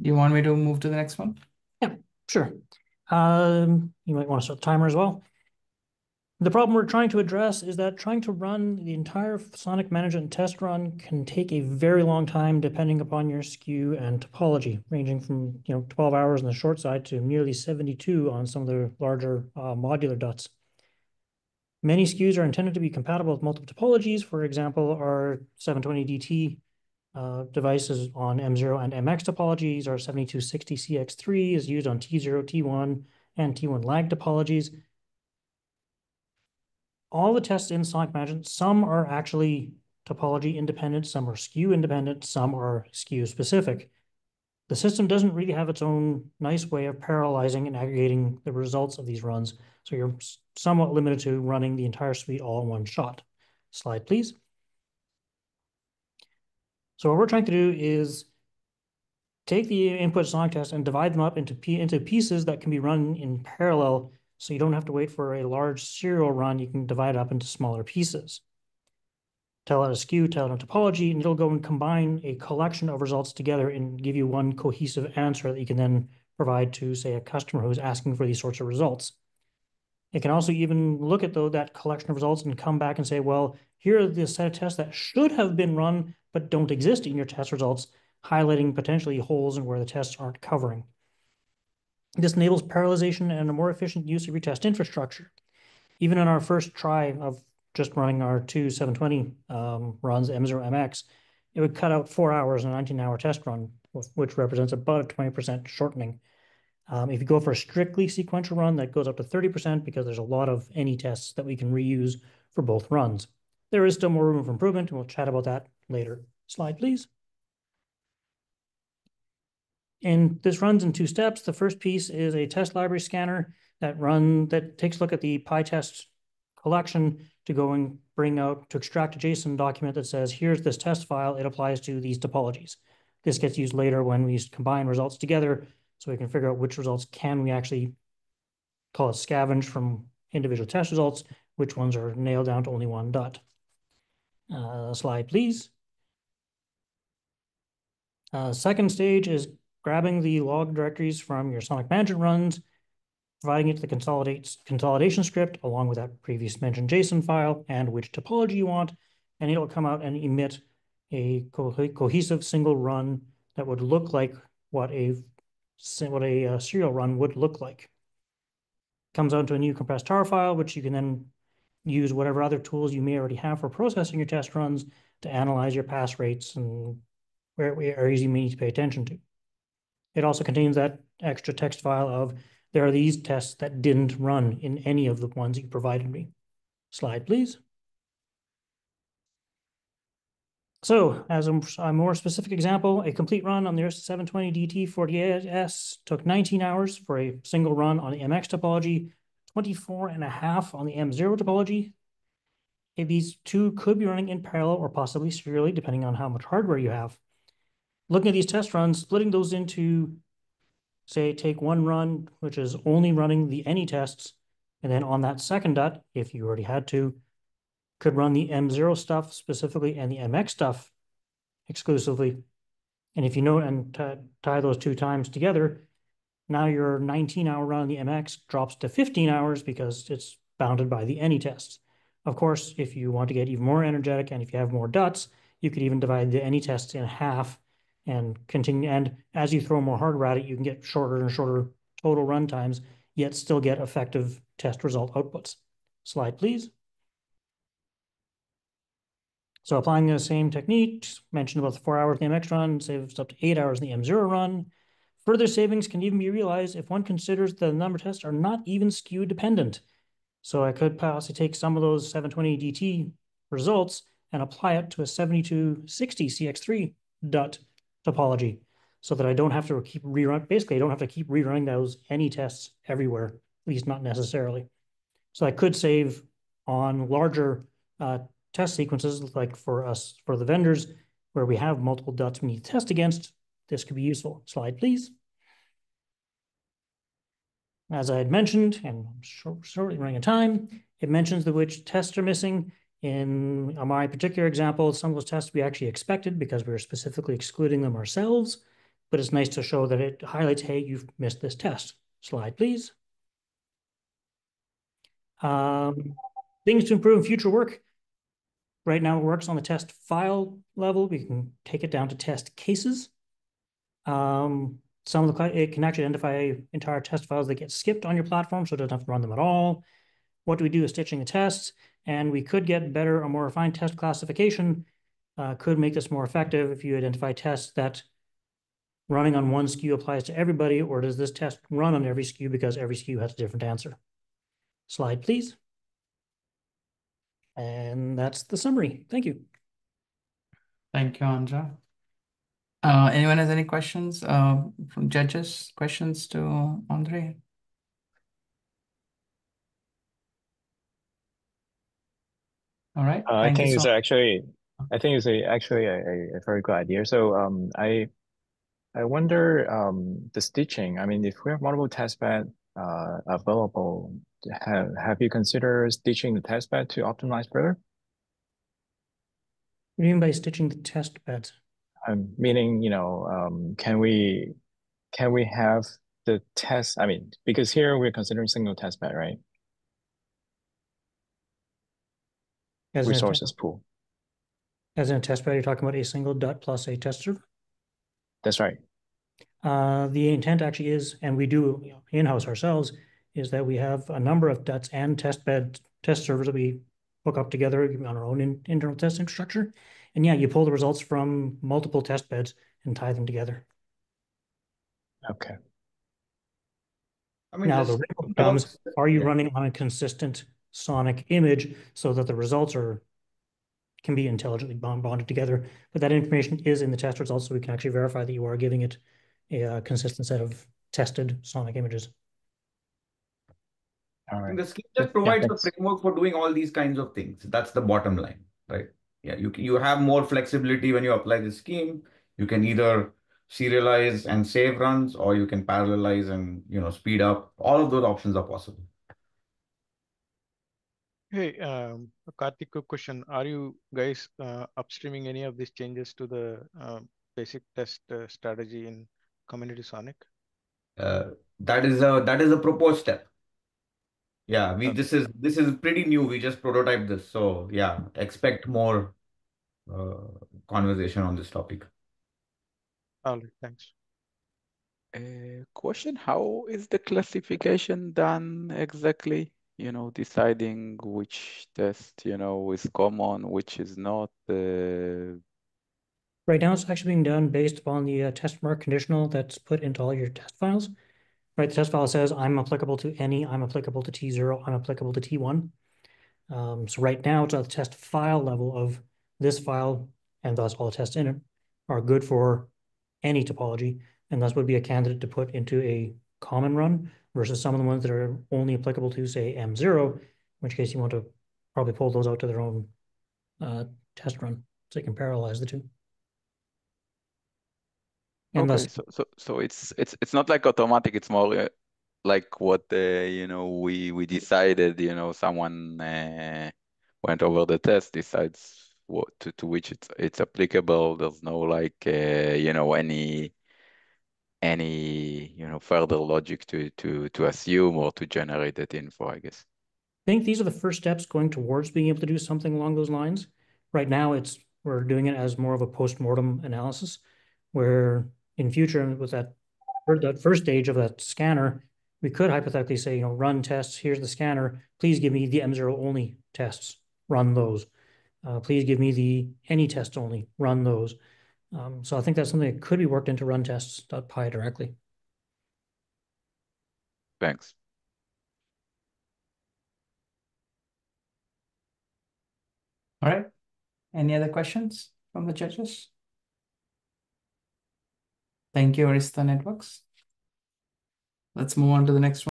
Do you want me to move to the next one? Yeah, sure. Um, you might want to start the timer as well. The problem we're trying to address is that trying to run the entire Sonic management test run can take a very long time depending upon your SKU and topology, ranging from you know 12 hours on the short side to nearly 72 on some of the larger uh, modular DUTs. Many SKUs are intended to be compatible with multiple topologies. For example, our 720DT uh, devices on M0 and MX topologies. Our 7260CX3 is used on T0, T1, and T1 lag topologies. All the tests in Sonic Management, some are actually topology independent, some are SKU independent, some are SKU specific. The system doesn't really have its own nice way of parallelizing and aggregating the results of these runs. So you're somewhat limited to running the entire suite all in one shot. Slide, please. So what we're trying to do is take the input song test and divide them up into, into pieces that can be run in parallel. So you don't have to wait for a large serial run. You can divide it up into smaller pieces. Tell it a SKU, tell it a topology, and it'll go and combine a collection of results together and give you one cohesive answer that you can then provide to, say, a customer who's asking for these sorts of results. It can also even look at though that collection of results and come back and say, well, here are the set of tests that should have been run but don't exist in your test results, highlighting potentially holes in where the tests aren't covering. This enables parallelization and a more efficient use of your test infrastructure. Even in our first try of just running our two 720 um, runs, M0, MX, it would cut out four hours in a 19-hour test run, which represents about a 20% shortening um, if you go for a strictly sequential run, that goes up to 30% because there's a lot of any tests that we can reuse for both runs. There is still more room for improvement, and we'll chat about that later. Slide, please. And this runs in two steps. The first piece is a test library scanner that run that takes a look at the PyTest collection to go and bring out to extract a JSON document that says, here's this test file, it applies to these topologies. This gets used later when we combine results together so we can figure out which results can we actually call it scavenge from individual test results, which ones are nailed down to only one DUT. Uh, slide, please. Uh, second stage is grabbing the log directories from your Sonic management runs, providing it to the consolidation script along with that previous mentioned JSON file and which topology you want, and it'll come out and emit a co cohesive single run that would look like what a what a uh, serial run would look like. Comes out to a new compressed tar file, which you can then use whatever other tools you may already have for processing your test runs to analyze your pass rates and where areas you may need to pay attention to. It also contains that extra text file of there are these tests that didn't run in any of the ones you provided me. Slide, please. So as a, a, more specific example, a complete run on the 720 DT48S took 19 hours for a single run on the MX topology, 24 and a half on the M0 topology. These two could be running in parallel or possibly serially, depending on how much hardware you have. Looking at these test runs, splitting those into, say, take one run, which is only running the any tests, and then on that second DUT, if you already had to, could run the M0 stuff specifically and the MX stuff exclusively. And if you know and tie those two times together, now your 19 hour run on the MX drops to 15 hours because it's bounded by the any tests. Of course, if you want to get even more energetic and if you have more DUTs, you could even divide the any tests in half and continue. And as you throw more hardware at it, you can get shorter and shorter total run times, yet still get effective test result outputs. Slide, please. So applying the same technique, mentioned about the four hours in the MX run, saves up to eight hours in the M0 run. Further savings can even be realized if one considers that the number tests are not even SKU dependent. So I could possibly take some of those 720 DT results and apply it to a 7260 CX3 DUT topology so that I don't have to keep rerun. Basically, I don't have to keep rerunning those any tests everywhere, at least not necessarily. So I could save on larger uh, test sequences, like for us, for the vendors, where we have multiple DUTs we need to test against, this could be useful. Slide, please. As I had mentioned, and I'm shortly running out of time, it mentions the which tests are missing. In my particular example, some of those tests we actually expected because we were specifically excluding them ourselves, but it's nice to show that it highlights, hey, you've missed this test. Slide, please. Um, things to improve in future work. Right now, it works on the test file level. We can take it down to test cases. Um, some of the, it can actually identify entire test files that get skipped on your platform, so it doesn't have to run them at all. What do we do with stitching the tests? And we could get better or more refined test classification. Uh, could make this more effective if you identify tests that running on one SKU applies to everybody, or does this test run on every SKU because every SKU has a different answer? Slide, please. And that's the summary. Thank you. Thank you, Anja. Uh, anyone has any questions uh, from judges? Questions to Andre? All right. Uh, I thank you think it's so- actually, I think it's a, actually a, a, a very good idea. So um, I I wonder um, the stitching. I mean, if we have multiple test bed uh, available, have have you considered stitching the test bed to optimize further? What do you mean by stitching the test beds? Um, meaning, you know, um, can we can we have the test? I mean, because here we're considering single test bed, right? As Resources test- pool. As in a test bed, you're talking about a single DUT plus a test server? That's right. Uh, the intent actually is, and we do you know, in-house ourselves, is that we have a number of DUTs and test bed test servers that we hook up together on our own in, internal test infrastructure. And yeah, you pull the results from multiple test beds and tie them together. Okay. I mean, Now this the wrinkle comes, are you yeah. running on a consistent sonic image so that the results are can be intelligently bond bonded together? But that information is in the test results, so we can actually verify that you are giving it a uh, consistent set of tested sonic images. All right. the scheme just provides the framework for doing all these kinds of things. That's the bottom line, right? Yeah, you you have more flexibility when you apply the scheme. You can either serialize and save runs, or you can parallelize and you know speed up. All of those options are possible. Hey, um, Kartik, quick question. Are you guys uh, upstreaming any of these changes to the um, basic test uh, strategy in Community Sonic? Uh, that is a that is a proposed step. Yeah, we this is this is pretty new. We just prototyped this, so yeah, expect more uh, conversation on this topic. All right, thanks. Uh, question, how is the classification done exactly? You know, deciding which test, you know, is common, which is not. Uh, Right now, it's actually being done based upon the uh, test mark conditional that's put into all your test files. Right, the test file says I'm applicable to any, I'm applicable to T0, I'm applicable to T1. Um, so right now, it's at the test file level of this file, and thus all the tests in it are good for any topology, and thus would be a candidate to put into a common run versus some of the ones that are only applicable to, say, M0, in which case you want to probably pull those out to their own uh, test run, so you can parallelize the two. And okay, so, so so it's it's it's not like automatic. It's more uh, like what uh, you know we we decided. You know, someone uh, went over the test, decides what to, to which it's it's applicable. There's no like uh, you know any any you know further logic to to to assume or to generate that info. I guess. I think these are the first steps going towards being able to do something along those lines. Right now, it's we're doing it as more of a post-mortem analysis, where in future with that that first stage of that scanner, we could hypothetically say, you know, run tests. Here's the scanner. Please give me the M0 only tests. Run those. Uh, please give me the any test only. Run those. Um, so I think that's something that could be worked into run tests.py directly. Thanks. All right. Any other questions from the judges? Thank you, Arista Networks. Let's move on to the next one.